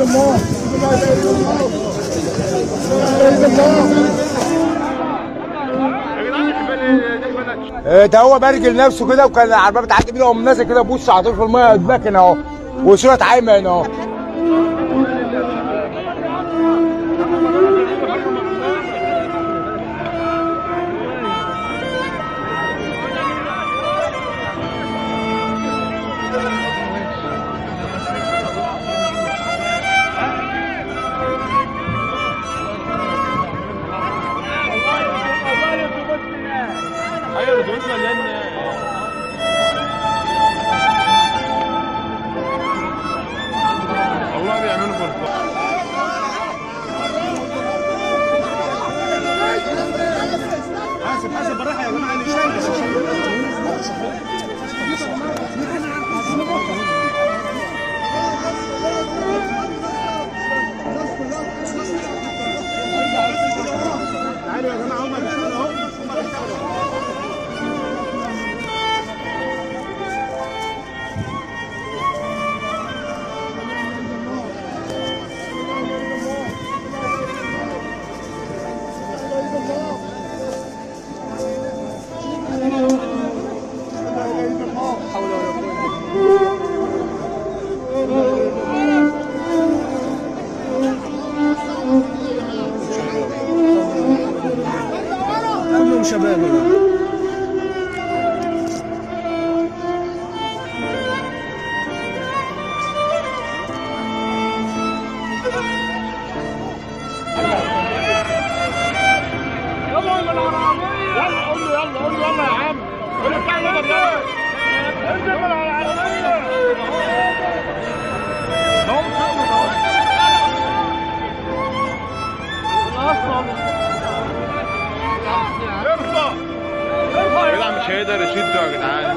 الله ده هو برجل نفسه كده وكان العربيه بتعدي بيه وقام نازل كده بوش على في المية أهو وصورة عايمة هنا أهو. 아유, 놀지 말랬네. Allah ve emin olun. كلهم مش يا جدعان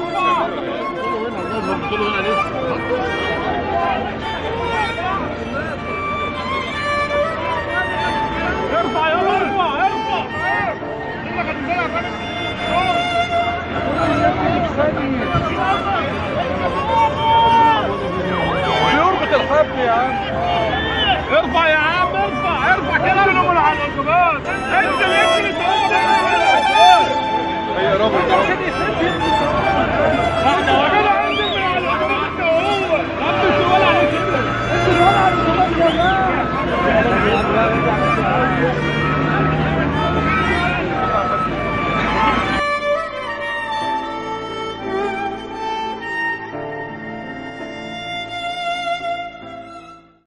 Guarda,